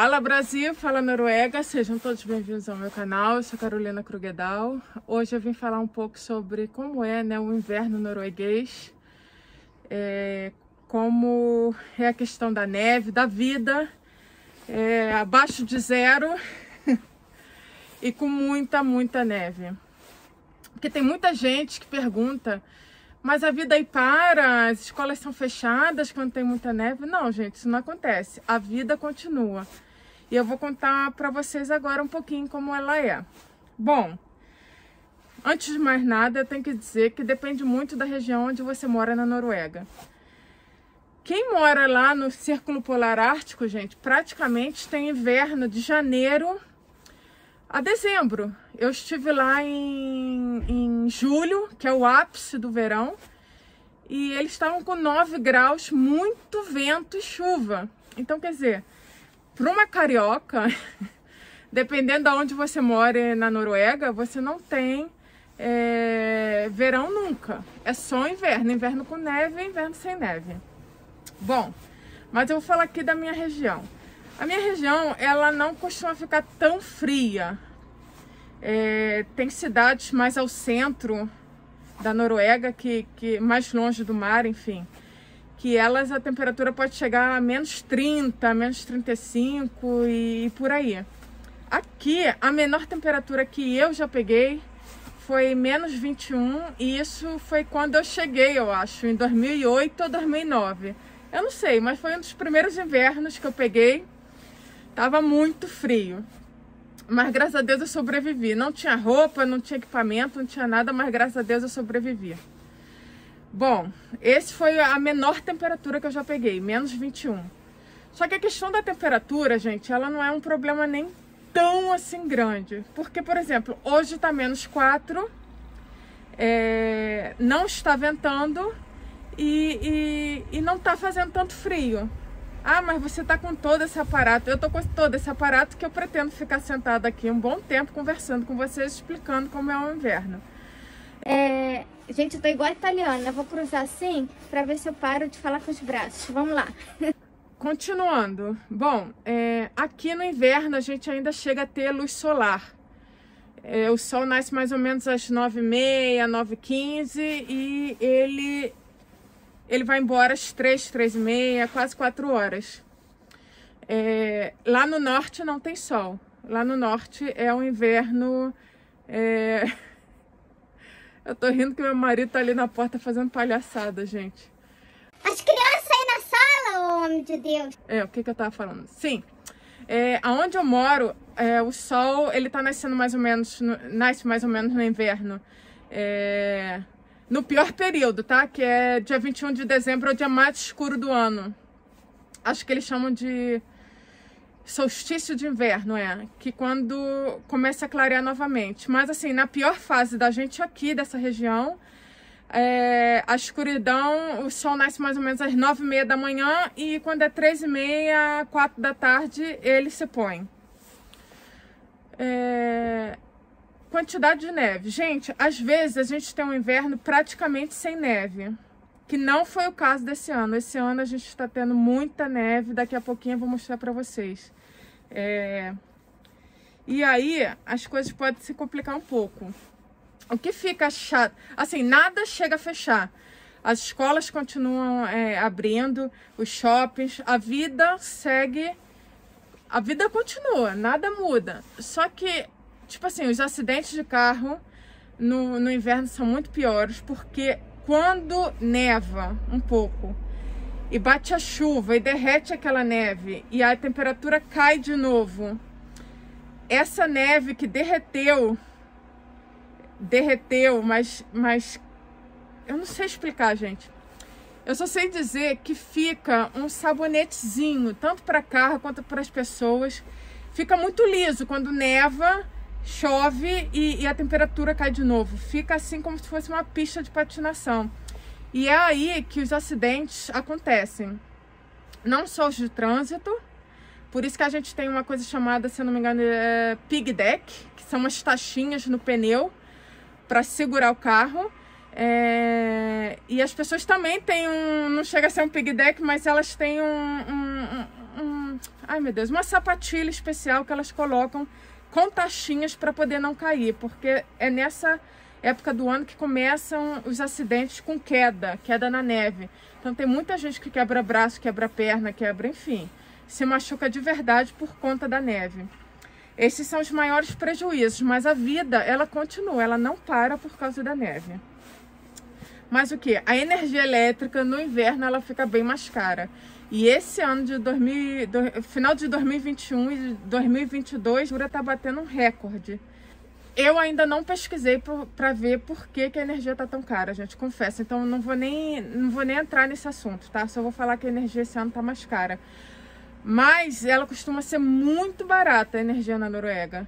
Fala Brasil, fala Noruega, sejam todos bem-vindos ao meu canal, eu sou Carolina Krugedal. Hoje eu vim falar um pouco sobre como é né, o inverno norueguês, é, como é a questão da neve, da vida, é, abaixo de zero e com muita, muita neve. Porque tem muita gente que pergunta mas a vida aí para, as escolas são fechadas quando tem muita neve. Não, gente, isso não acontece. A vida continua. E eu vou contar para vocês agora um pouquinho como ela é. Bom, antes de mais nada, eu tenho que dizer que depende muito da região onde você mora na Noruega. Quem mora lá no Círculo Polar Ártico, gente, praticamente tem inverno de janeiro a dezembro. Eu estive lá em, em julho, que é o ápice do verão, e eles estavam com 9 graus, muito vento e chuva. Então, quer dizer, para uma carioca, dependendo de onde você mora na Noruega, você não tem é, verão nunca. É só inverno, inverno com neve inverno sem neve. Bom, mas eu vou falar aqui da minha região. A minha região, ela não costuma ficar tão fria. É, tem cidades mais ao centro da Noruega, que, que mais longe do mar, enfim, que elas a temperatura pode chegar a menos 30, menos 35 e, e por aí. Aqui, a menor temperatura que eu já peguei foi menos 21 e isso foi quando eu cheguei, eu acho, em 2008 ou 2009. Eu não sei, mas foi um dos primeiros invernos que eu peguei Tava muito frio. Mas graças a Deus eu sobrevivi. Não tinha roupa, não tinha equipamento, não tinha nada, mas graças a Deus eu sobrevivi. Bom, esse foi a menor temperatura que eu já peguei, menos 21. Só que a questão da temperatura, gente, ela não é um problema nem tão assim grande. Porque, por exemplo, hoje tá menos 4, é, não está ventando e, e, e não tá fazendo tanto frio. Ah, mas você está com todo esse aparato. Eu estou com todo esse aparato que eu pretendo ficar sentada aqui um bom tempo conversando com vocês, explicando como é o inverno. É, gente, eu tô igual a italiana. Eu vou cruzar assim para ver se eu paro de falar com os braços. Vamos lá. Continuando. Bom, é, aqui no inverno a gente ainda chega a ter luz solar. É, o sol nasce mais ou menos às 9h30, 9h15 e ele ele vai embora às três, três e meia, quase quatro horas. É, lá no norte não tem sol. Lá no norte é um inverno. É... Eu tô rindo que meu marido tá ali na porta fazendo palhaçada, gente. As crianças aí na sala, homem de Deus. É, o que que eu tava falando? Sim. É, aonde eu moro, é, o sol, ele tá nascendo mais ou menos, no, nasce mais ou menos no inverno. É, no pior período, tá? Que é dia 21 de dezembro, é o dia mais escuro do ano. Acho que eles chamam de solstício de inverno, é. Que quando começa a clarear novamente. Mas assim, na pior fase da gente aqui, dessa região, é, a escuridão, o sol nasce mais ou menos às nove e meia da manhã e quando é três e meia, quatro da tarde, ele se põe. É, Quantidade de neve. Gente, às vezes a gente tem um inverno praticamente sem neve. Que não foi o caso desse ano. Esse ano a gente está tendo muita neve. Daqui a pouquinho eu vou mostrar para vocês. É... E aí as coisas podem se complicar um pouco. O que fica chato... Assim, nada chega a fechar. As escolas continuam é, abrindo, os shoppings, a vida segue... A vida continua, nada muda. Só que Tipo assim, os acidentes de carro no, no inverno são muito piores, porque quando neva um pouco e bate a chuva e derrete aquela neve e a temperatura cai de novo, essa neve que derreteu, derreteu, mas, mas eu não sei explicar, gente. Eu só sei dizer que fica um sabonetezinho, tanto para carro quanto para as pessoas. Fica muito liso quando neva chove e, e, a temperatura cai de novo. Fica assim como se fosse uma pista de patinação. E é aí que os acidentes acontecem. Não só os de trânsito, por isso que a gente tem uma coisa chamada, se não me engano, é pig deck, que são umas taxinhas no pneu para segurar o carro. É... E as pessoas também têm um, não chega a ser um pig deck, mas elas têm um, um, um ai meu Deus, uma sapatilha especial que elas colocam com taxinhas para poder não cair, porque é nessa época do ano que começam os acidentes com queda, queda na neve. Então tem muita gente que quebra braço, quebra perna, quebra, enfim, se machuca de verdade por conta da neve. Esses são os maiores prejuízos, mas a vida, ela continua, ela não para por causa da neve. Mas o que? A energia elétrica no inverno ela fica bem mais cara. E esse ano de 2000, do, final de 2021 e 2022, Jura tá batendo um recorde. Eu ainda não pesquisei para ver por que, que a energia tá tão cara, gente, confesso. Então não vou nem não vou nem entrar nesse assunto, tá? Só vou falar que a energia esse ano tá mais cara. Mas ela costuma ser muito barata a energia na Noruega.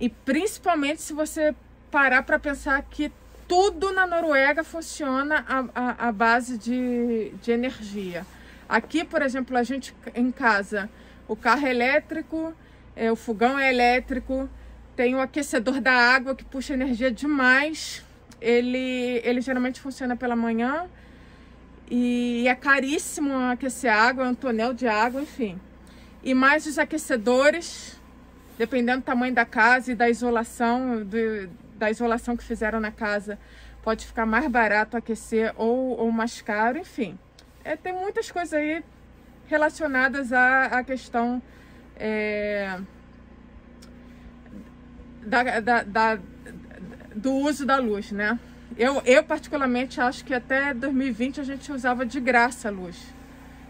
E principalmente se você parar para pensar que tudo na Noruega funciona à, base de, de energia. Aqui, por exemplo, a gente em casa, o carro é elétrico, é, o fogão é elétrico, tem o aquecedor da água que puxa energia demais. Ele, ele geralmente funciona pela manhã e é caríssimo aquecer água, é um tonel de água, enfim. E mais os aquecedores, dependendo do tamanho da casa e da isolação, do, da isolação que fizeram na casa, pode ficar mais barato aquecer ou, ou mais caro, enfim. É, tem muitas coisas aí relacionadas à, à questão é, da, da, da, do uso da luz, né? Eu, eu particularmente acho que até 2020 a gente usava de graça a luz.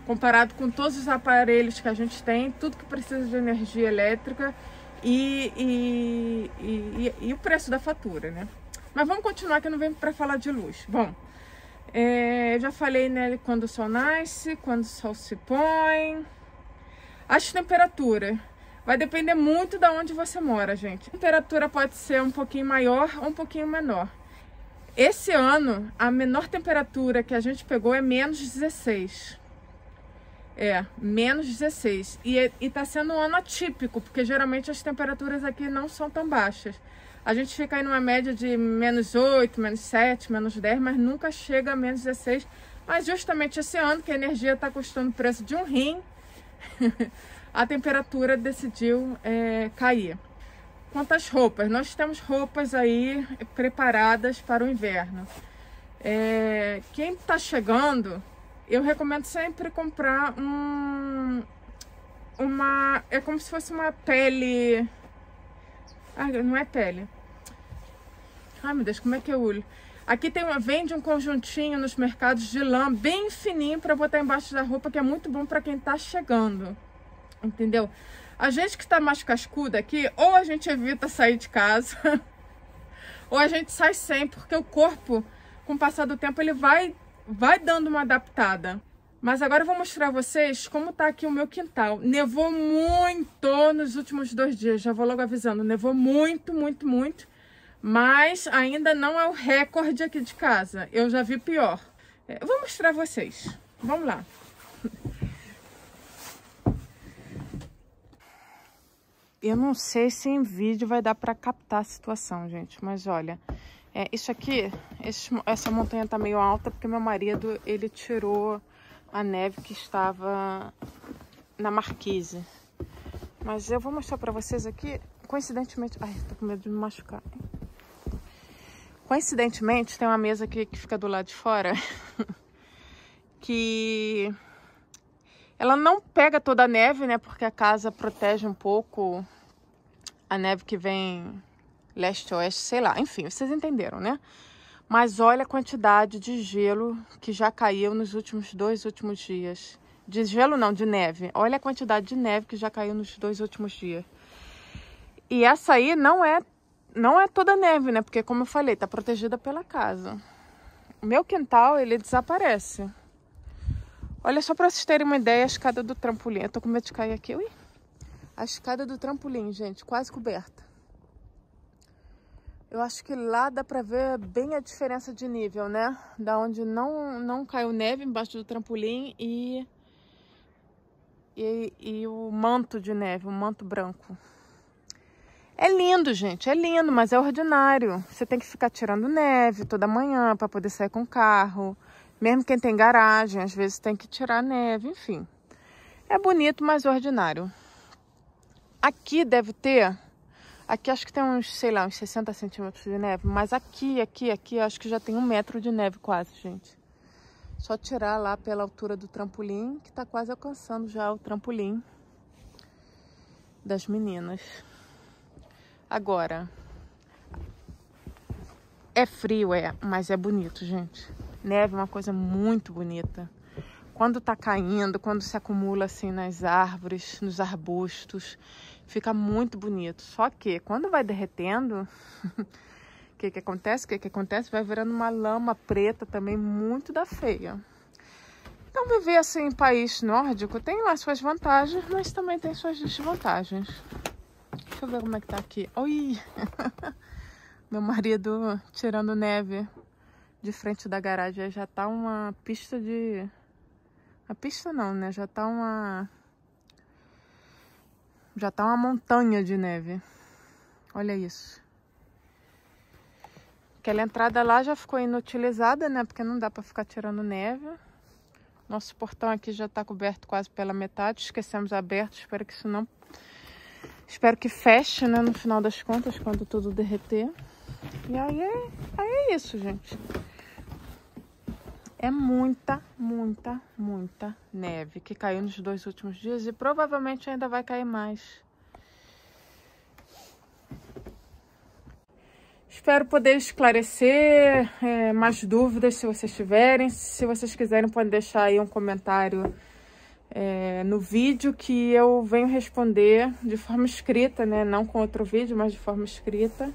Comparado com todos os aparelhos que a gente tem, tudo que precisa de energia elétrica, e, e, e, e, o preço da fatura, né? Mas vamos continuar que eu não venho para falar de luz. Bom, é, eu já falei né, quando o sol nasce, quando o sol se põe. As temperaturas. Vai depender muito de onde você mora, gente. A temperatura pode ser um pouquinho maior ou um pouquinho menor. Esse ano, a menor temperatura que a gente pegou é menos 16. É, menos 16. E, está sendo um ano atípico, porque geralmente as temperaturas aqui não são tão baixas. A gente fica aí numa média de menos 8, menos 7, menos 10, mas nunca chega a menos 16. Mas justamente esse ano, que a energia está custando o preço de um rim, a temperatura decidiu é, cair. Quanto às roupas, nós temos roupas aí preparadas para o inverno. É, quem está chegando eu recomendo sempre comprar um uma é como se fosse uma pele ah, não é pele. Ai meu Deus como é que eu olho? Aqui tem uma vende um conjuntinho nos mercados de lã bem fininho para botar embaixo da roupa que é muito bom para quem tá chegando entendeu? A gente que está mais cascuda aqui ou a gente evita sair de casa ou a gente sai sem porque o corpo com o passar do tempo ele vai vai dando uma adaptada. Mas agora eu vou mostrar a vocês como tá aqui o meu quintal. Nevou muito nos últimos dois dias, já vou logo avisando. Nevou muito, muito, muito. Mas ainda não é o recorde aqui de casa. Eu já vi pior. É, eu vou mostrar a vocês. Vamos lá. Eu não sei se em vídeo vai dar para captar a situação, gente. Mas olha, é, isso aqui, esse, essa montanha tá meio alta porque meu marido, ele tirou a neve que estava na marquise. Mas eu vou mostrar pra vocês aqui, coincidentemente... Ai, tô com medo de me machucar. Coincidentemente, tem uma mesa aqui que fica do lado de fora, que ela não pega toda a neve, né? Porque a casa protege um pouco a neve que vem leste-oeste, sei lá. Enfim, vocês entenderam, né? Mas olha a quantidade de gelo que já caiu nos últimos dois últimos dias. De gelo não, de neve. Olha a quantidade de neve que já caiu nos dois últimos dias. E essa aí não é não é toda neve, né? Porque como eu falei, tá protegida pela casa. O meu quintal, ele desaparece. Olha só para vocês terem uma ideia, a escada do trampolim. Eu tô com medo de cair aqui, ui. A escada do trampolim, gente, quase coberta. Eu acho que lá dá pra ver bem a diferença de nível, né? Da onde não, não caiu neve embaixo do trampolim e, e, e o manto de neve, o manto branco. É lindo, gente, é lindo, mas é ordinário. Você tem que ficar tirando neve toda manhã para poder sair com o carro. Mesmo quem tem garagem, às vezes tem que tirar neve, enfim. É bonito, mas ordinário. Aqui deve ter, aqui acho que tem uns, sei lá, uns 60 centímetros de neve, mas aqui, aqui, aqui, acho que já tem um metro de neve quase, gente. Só tirar lá pela altura do trampolim, que tá quase alcançando já o trampolim das meninas. Agora, é frio, é, mas é bonito, gente. Neve é uma coisa muito bonita. Quando tá caindo, quando se acumula assim nas árvores, nos arbustos, fica muito bonito. Só que quando vai derretendo, o que que acontece? O que que acontece? Vai virando uma lama preta também muito da feia. Então viver assim em país nórdico tem lá suas vantagens, mas também tem suas desvantagens. Deixa eu ver como é que tá aqui. Oi! Meu marido tirando neve de frente da garagem. Já tá uma pista de a pista não, né? Já tá uma... Já tá uma montanha de neve. Olha isso. Aquela entrada lá já ficou inutilizada, né? Porque não dá pra ficar tirando neve. Nosso portão aqui já tá coberto quase pela metade. Esquecemos aberto. Espero que isso não... Espero que feche, né? No final das contas, quando tudo derreter. E aí é, aí é isso, gente. É muita, muita, muita neve que caiu nos dois últimos dias e provavelmente ainda vai cair mais. Espero poder esclarecer é, mais dúvidas se vocês tiverem. Se vocês quiserem, podem deixar aí um comentário é, no vídeo que eu venho responder de forma escrita, né? Não com outro vídeo, mas de forma escrita.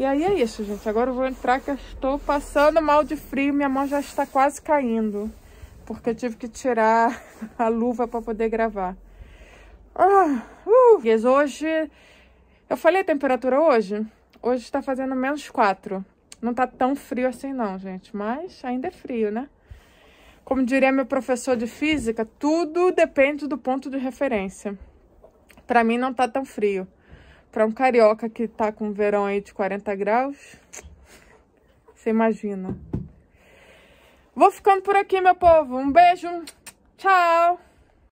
E aí é isso, gente. Agora eu vou entrar que eu estou passando mal de frio. Minha mão já está quase caindo. Porque eu tive que tirar a luva para poder gravar. Ah, uh, hoje... Eu falei a temperatura hoje? Hoje está fazendo menos 4. Não tá tão frio assim não, gente. Mas ainda é frio, né? Como diria meu professor de física, tudo depende do ponto de referência. Para mim não tá tão frio. Para um carioca que tá com verão aí de 40 graus, você imagina. Vou ficando por aqui, meu povo. Um beijo. Tchau.